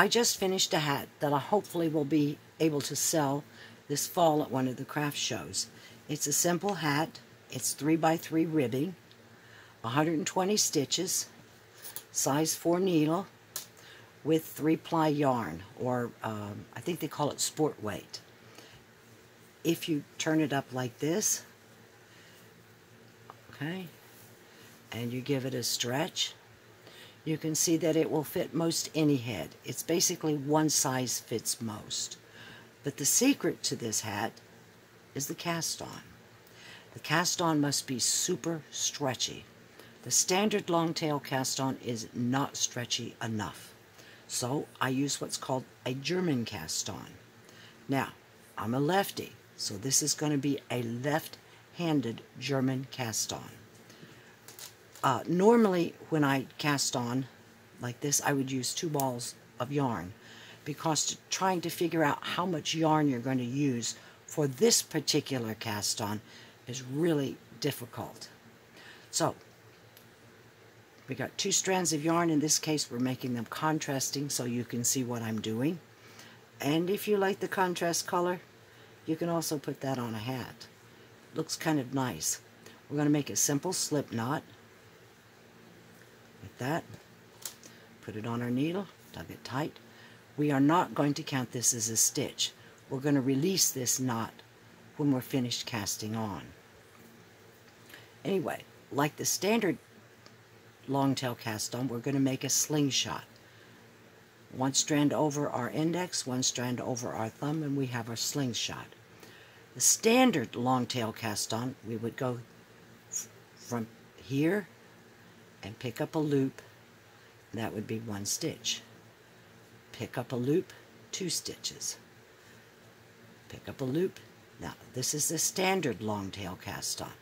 I just finished a hat that I hopefully will be able to sell this fall at one of the craft shows. It's a simple hat. It's 3 by 3 ribbing, 120 stitches, size 4 needle, with 3 ply yarn, or um, I think they call it sport weight. If you turn it up like this, okay, and you give it a stretch, you can see that it will fit most any head. It's basically one size fits most. But the secret to this hat is the cast on. The cast on must be super stretchy. The standard long tail cast on is not stretchy enough. So I use what's called a German cast on. Now, I'm a lefty, so this is going to be a left-handed German cast on. Uh, normally, when I cast on like this, I would use two balls of yarn because to, trying to figure out how much yarn you're going to use for this particular cast on is really difficult. So, we got two strands of yarn. In this case, we're making them contrasting so you can see what I'm doing. And if you like the contrast color, you can also put that on a hat. Looks kind of nice. We're going to make a simple slip knot like that. Put it on our needle, tug it tight. We are not going to count this as a stitch. We're going to release this knot when we're finished casting on. Anyway, like the standard long tail cast on, we're going to make a slingshot. One strand over our index, one strand over our thumb, and we have our slingshot. The standard long tail cast on, we would go from here and pick up a loop, that would be one stitch. Pick up a loop, two stitches. Pick up a loop. Now, this is the standard long tail cast on.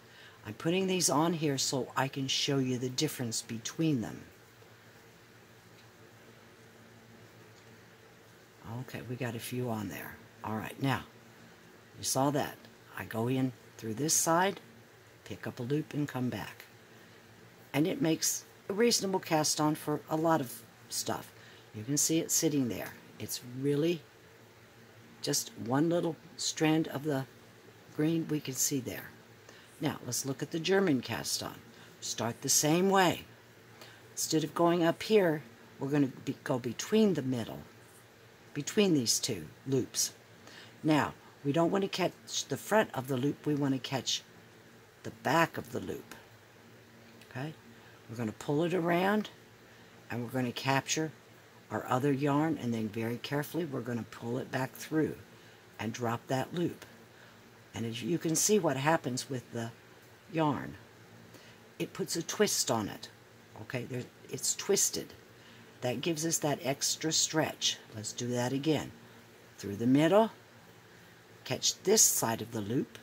I'm putting these on here so I can show you the difference between them. Okay, we got a few on there. All right, now, you saw that. I go in through this side, pick up a loop, and come back and it makes a reasonable cast on for a lot of stuff. You can see it sitting there. It's really just one little strand of the green we can see there. Now, let's look at the German cast on. Start the same way. Instead of going up here, we're going to be, go between the middle, between these two loops. Now, we don't want to catch the front of the loop, we want to catch the back of the loop. Okay? We're going to pull it around and we're going to capture our other yarn and then very carefully we're going to pull it back through and drop that loop. And as you can see what happens with the yarn, it puts a twist on it. Okay, there, it's twisted. That gives us that extra stretch. Let's do that again. Through the middle, catch this side of the loop,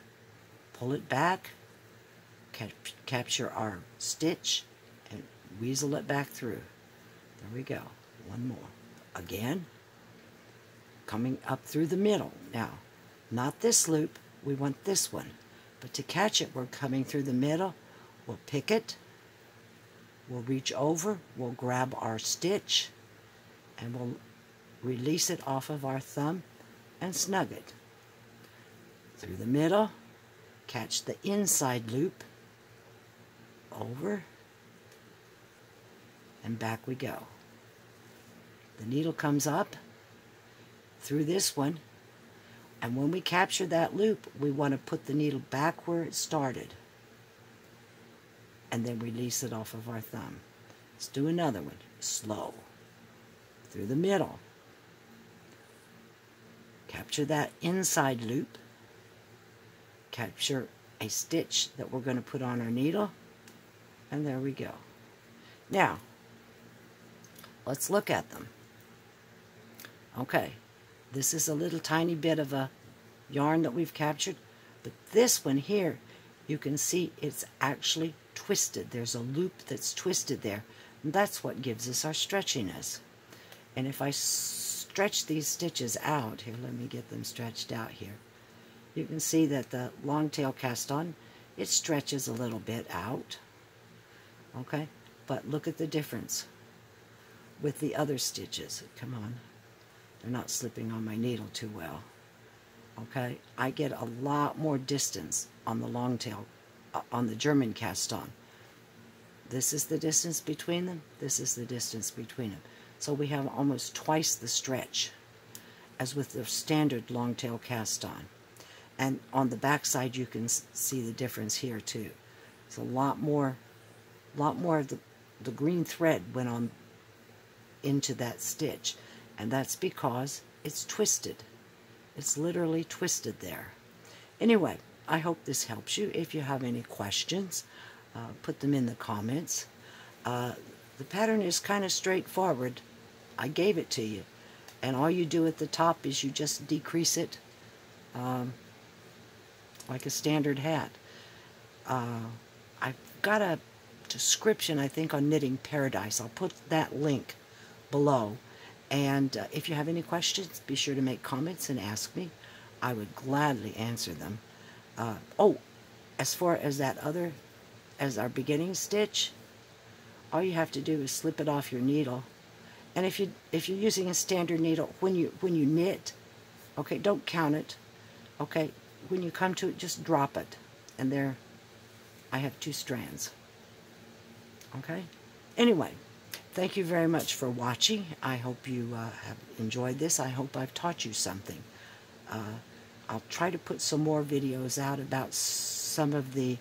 pull it back, cap capture our stitch, weasel it back through. There we go. One more. Again, coming up through the middle. Now, not this loop, we want this one. But to catch it, we're coming through the middle. We'll pick it, we'll reach over, we'll grab our stitch, and we'll release it off of our thumb and snug it. Through the middle, catch the inside loop, over, and back we go. The needle comes up through this one, and when we capture that loop, we want to put the needle back where it started, and then release it off of our thumb. Let's do another one, slow, through the middle. Capture that inside loop, capture a stitch that we're going to put on our needle, and there we go. Now, let's look at them. Okay, this is a little tiny bit of a yarn that we've captured, but this one here, you can see it's actually twisted. There's a loop that's twisted there. And that's what gives us our stretchiness. And if I stretch these stitches out, here, let me get them stretched out here. You can see that the long tail cast on, it stretches a little bit out. Okay, but look at the difference with the other stitches. Come on, they're not slipping on my needle too well. Okay, I get a lot more distance on the long tail, uh, on the German cast on. This is the distance between them. This is the distance between them. So we have almost twice the stretch as with the standard long tail cast on. And on the back side, you can see the difference here too. It's a lot more, lot more of the, the green thread went on into that stitch. And that's because it's twisted. It's literally twisted there. Anyway, I hope this helps you. If you have any questions, uh, put them in the comments. Uh, the pattern is kind of straightforward. I gave it to you. And all you do at the top is you just decrease it um, like a standard hat. Uh, I've got a description, I think, on Knitting Paradise. I'll put that link below. And uh, if you have any questions, be sure to make comments and ask me. I would gladly answer them. Uh, oh, as far as that other, as our beginning stitch, all you have to do is slip it off your needle. And if you if you're using a standard needle, when you when you knit, okay, don't count it. Okay, when you come to it, just drop it. And there, I have two strands. Okay. Anyway, Thank you very much for watching. I hope you uh, have enjoyed this. I hope I've taught you something. Uh, I'll try to put some more videos out about some of the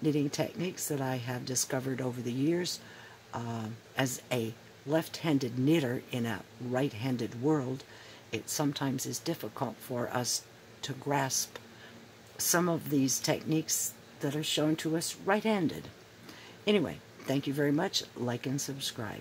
knitting techniques that I have discovered over the years. Uh, as a left-handed knitter in a right-handed world, it sometimes is difficult for us to grasp some of these techniques that are shown to us right-handed. Anyway, thank you very much. Like and subscribe.